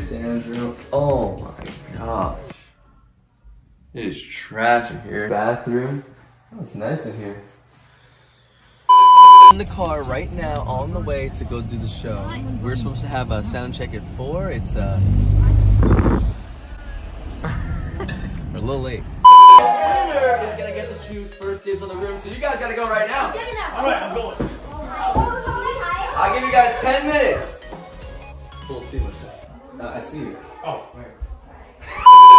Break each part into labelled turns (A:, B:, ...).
A: is Sam's room. Oh my gosh. It is trash in here. Bathroom. Oh, it's nice in here. In the car right now, on the way to go do the show. We're supposed to have a sound check at four. It's uh, we're a little late. Winner is gonna get to choose first dibs on the room, so you guys gotta go right now.
B: All right, I'm going.
A: I'll give you guys 10 minutes. It's a little too much. Uh, I see you.
B: Oh, man.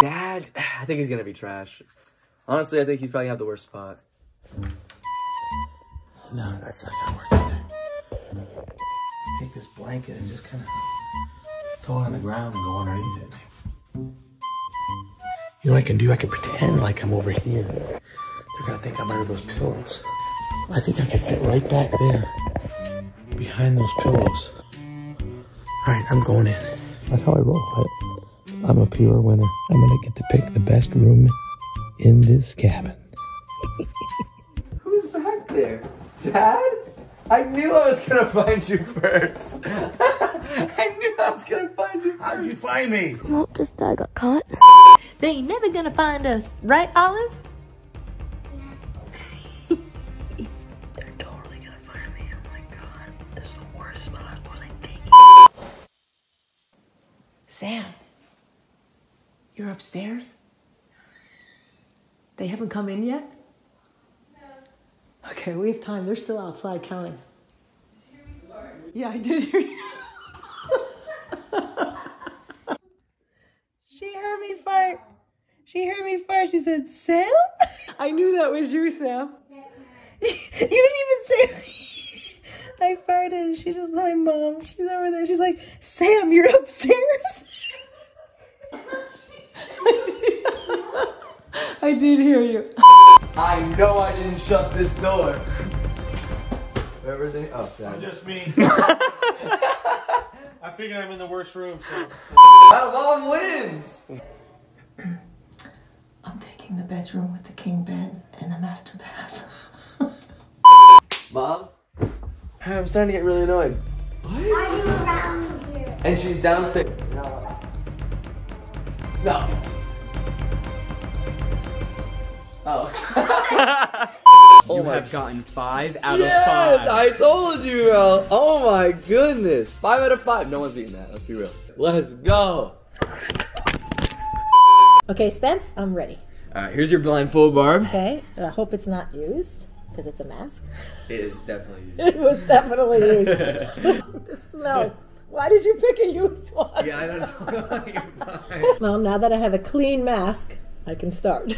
A: Dad, I think he's gonna be trash. Honestly, I think he's probably gonna have the worst spot.
C: No, that's not gonna work either. Take this blanket and just kind of throw it on the ground and go underneath it. You know what I can do? I can pretend like I'm over here. They're gonna think I'm under those pillows. I think I can fit right back there, behind those pillows. All right, I'm going in. That's how I roll. I, I'm a pure winner. I'm gonna get to pick the best room in this cabin.
A: Who's back there? Dad? I knew I was gonna find you first. I knew I was gonna find you.
C: How'd you find me?
D: Well, because Dad got caught.
E: They ain't never gonna find us, right, Olive? Sam, you're upstairs? They haven't come in yet? No. Okay, we have time. They're still outside counting. Yeah, I did hear you. she heard me fart. She heard me fart. She said, Sam? I knew that was you, Sam. you didn't even say I farted. She just my mom. She's over there. She's like, Sam, you're upstairs. I did hear you.
A: I know I didn't shut this door. Where was it? Oh, Dad.
B: Just me. I figured I'm in the worst room, so.
A: My mom wins.
E: I'm taking the bedroom with the king bed and the master bath.
A: Mom? I'm starting to get really annoyed. What? And she's downstairs. No. No. Oh.
F: You oh have gotten five out
A: yes,
F: of five.
A: I told you, bro. Oh my goodness. Five out of five. No one's beating that. Let's be real. Let's go.
E: Okay, Spence, I'm ready.
A: All right, here's your blindfold, Barb.
E: Okay, I hope it's not used because it's a mask.
A: It is definitely. Used.
E: it was definitely used. it smells. Why did you pick a used one?
A: Yeah, I don't know. You're fine.
E: Well, now that I have a clean mask, I can start.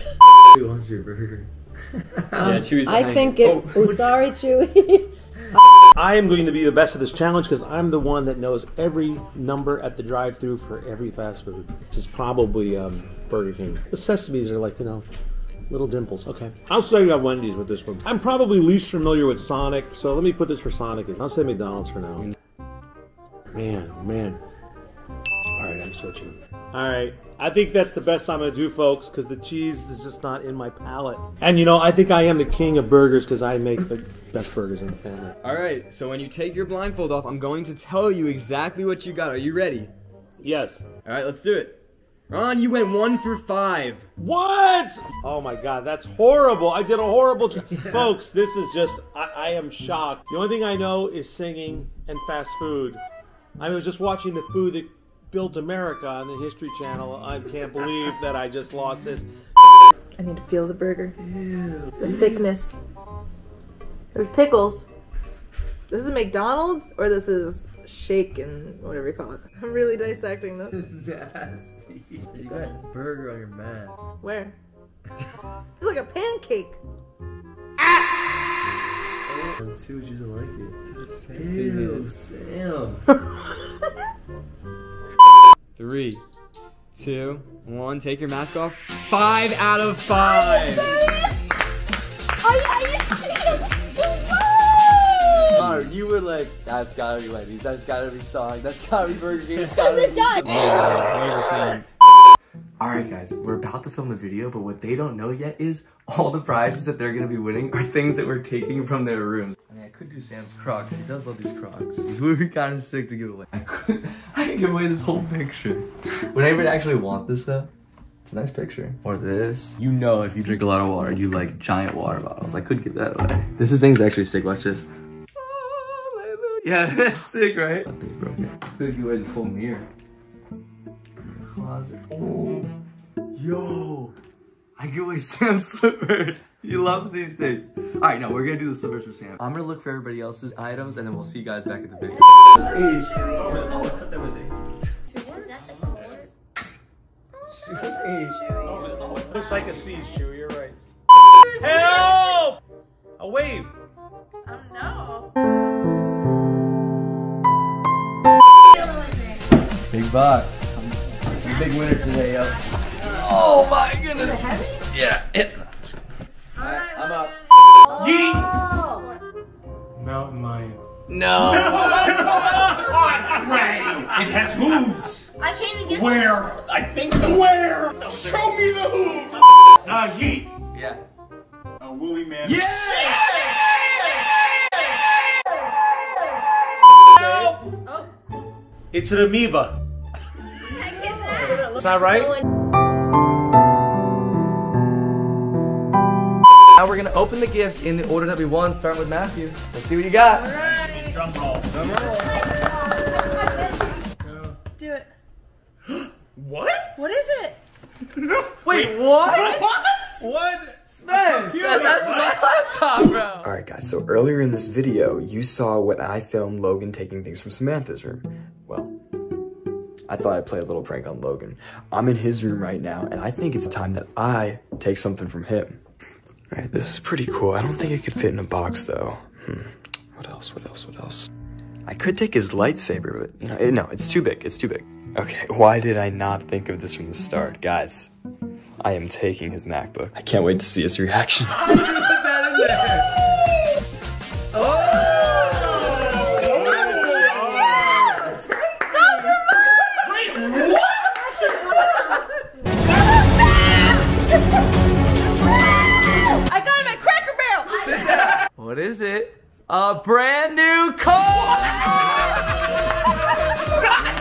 A: Who wants your burger?
F: yeah, Chewy's
E: I
F: behind
E: think
F: you.
E: it. Oh, sorry, Chewy.
C: I am going to be the best of this challenge because I'm the one that knows every number at the drive-through for every fast food. This is probably um, Burger King. The sesames are like you know, little dimples. Okay, I'll say about Wendy's with this one. I'm probably least familiar with Sonic, so let me put this for Sonic. I'll say McDonald's for now. Man, oh man. All right, I'm switching. All right, I think that's the best I'm gonna do, folks, because the cheese is just not in my palate. And you know, I think I am the king of burgers because I make the best burgers in the family.
F: All right, so when you take your blindfold off, I'm going to tell you exactly what you got. Are you ready?
C: Yes.
F: All right, let's do it. Ron, you went one for five.
C: What? Oh my god, that's horrible. I did a horrible job. Folks, this is just, I, I am shocked. The only thing I know is singing and fast food. I was just watching the food that built America on the History Channel. I can't believe that I just lost this.
E: I need to feel the burger. Ew. The thickness. There's pickles. This is McDonald's or this is shake and whatever you call it. I'm really dissecting this.
A: This is Nasty. You got burger on your mask.
E: Where? It's like a pancake.
A: Let's see what you don't like it. Ew, Sam.
F: Three, two, one. Take your mask off. Five out of five.
A: Oh, you were like, that's gotta be Wendy's, that's gotta be Sonic, that's gotta be Burger King, that's gotta be...
F: Yeah, 100%.
A: Alright guys, we're about to film the video, but what they don't know yet is all the prizes that they're gonna be winning are things that we're taking from their rooms. I could do Sam's Crocs. He does love these Crocs. These would be kind of sick to give away. I could, I could give away this whole picture. Would anybody actually want this though? It's a nice picture. Or this. You know if you drink a lot of water, you like giant water bottles. I could give that away. This is thing's actually sick. Watch this. Yeah, that's sick, right? That thing's broken. Could give away this whole mirror. Closet. Oh, yo. I give away Sam's slippers. He loves these things. All right, no, we're gonna do the slippers for Sam. I'm gonna look for everybody else's items and then we'll see you guys back at the video.
C: Oh, I thought that was it. Looks like a sneeze, Chewy. You're right. Help! A wave.
G: Oh
A: Big box. I'm a big winner today, yo. Oh my goodness. Yeah. It. Alright,
C: Yeet! Mountain lion.
A: No.
C: It has hooves.
D: I can't even get
C: Where?
H: I think those
C: Where? Show me the hooves. Uh, yeet.
A: Yeah.
C: A woolly man.
A: Yeah!
C: Help! It's an amoeba. Is that right?
A: Gonna open the gifts in the order that we won, starting with Matthew. Let's see what you got.
H: drum roll.
G: Do it.
C: What?
G: What is it?
A: Wait, what?
C: What?
A: Spence, that, that's my laptop, bro.
I: Alright guys, so earlier in this video, you saw when I filmed Logan taking things from Samantha's room. Well, I thought I'd play a little prank on Logan. I'm in his room right now, and I think it's time that I take something from him. Alright, this is pretty cool. I don't think it could fit in a box though. Hmm. What else, what else, what else? I could take his lightsaber, but, you know, it, no, it's too big, it's too big. Okay, why did I not think of this from the start? Guys, I am taking his MacBook. I can't wait to see his reaction.
A: A brand new car!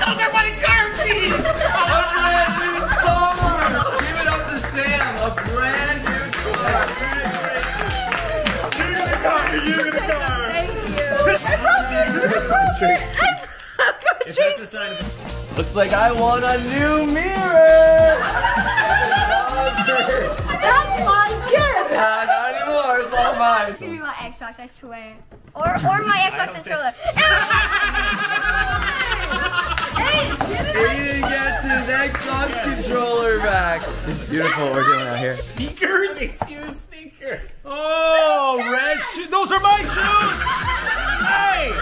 H: Those are my car keys!
A: A brand new car! Give it up to Sam. A brand new car.
C: You're gonna car. You're gonna car. If that's a sign of
A: Looks like I want a new mirror!
D: That's my gift.
A: Nah, not anymore. It's all mine.
D: It's gonna be my Xbox, I swear. Or or my Xbox controller. hey, give it
A: He didn't get his Xbox controller back. It's beautiful what we're doing out here.
C: sneakers. Excuse sneakers. Oh, red shoes. Those are my shoes. Hey,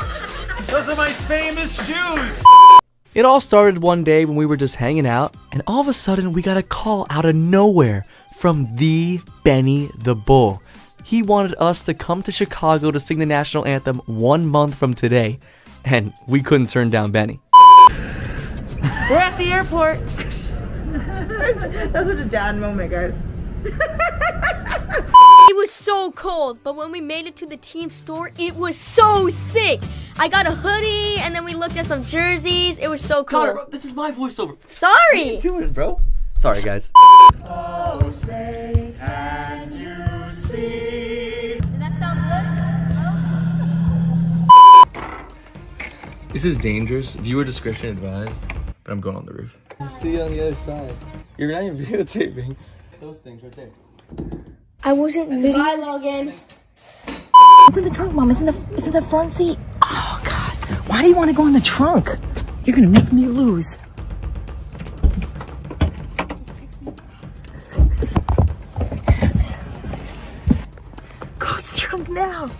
C: those are my famous shoes.
J: It all started one day when we were just hanging out, and all of a sudden we got a call out of nowhere from the Benny the Bull. He wanted us to come to Chicago to sing the national anthem one month from today, and we couldn't turn down Benny.
G: We're at the airport. that was a dad moment, guys.
D: It was so cold, but when we made it to the team store, it was so sick. I got a hoodie, and then we looked at some jerseys. It was so cool.
A: Connor, bro, this is my voiceover.
D: Sorry.
A: What are you Doing bro. Sorry, guys.
D: Oh, Did
A: This is dangerous. Viewer discretion advised. But I'm going on the roof. See you on the other side. You're not even videotaping. Those things right there.
D: I wasn't Bye, Logan.
G: It's in the trunk, Mom. It's in the it's in the front seat. Oh God. Why do you want to go in the trunk? You're gonna make me lose. Go to the trunk now.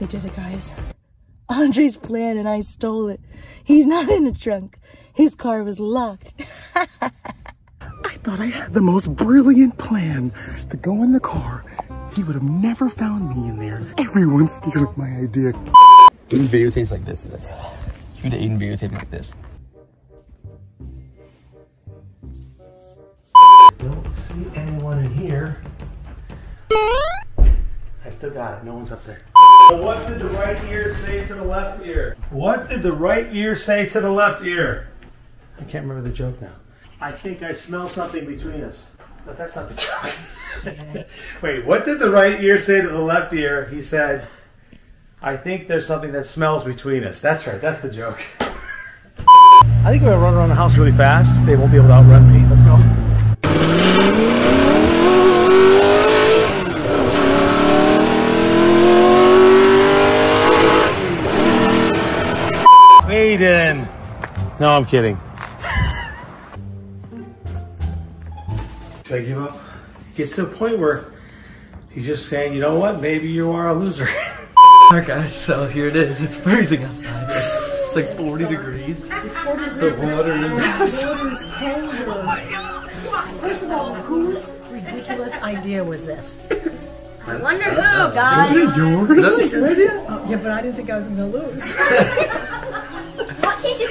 G: We did it, guys. Andre's plan and I stole it. He's not in the trunk. His car was locked.
K: I thought I had the most brilliant plan to go in the car. He would have never found me in there. Everyone's stealing my idea.
A: Aiden videotapes like this. He's like, shoot Aiden videotaping like this.
C: Don't see anyone in here. I still got it. No one's up there. What did the right ear say to the left ear? What did the right ear say to the left ear? I can't remember the joke now. I think I smell something between us. But that's not the joke. Wait, what did the right ear say to the left ear? He said, I think there's something that smells between us. That's right, that's the joke. I think we're gonna run around the house really fast. They won't be able to outrun me. Let's go. Aiden. No, I'm kidding. Should I give up? It gets to the point where he's just saying, you know what, maybe you are a loser.
A: Alright guys, so here it is. It's freezing outside. It's like 40 degrees.
E: It's 40
A: The water is
E: The water is colder. First of all, whose ridiculous idea was this?
D: I wonder who, guys.
A: yours? your idea?
E: Oh, yeah, but I didn't think I was going to lose.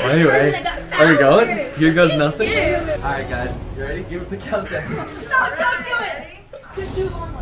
A: anyway, are we going? Here goes nothing. Alright guys, you ready? Give us the countdown.
D: No, don't do it. Just do one more.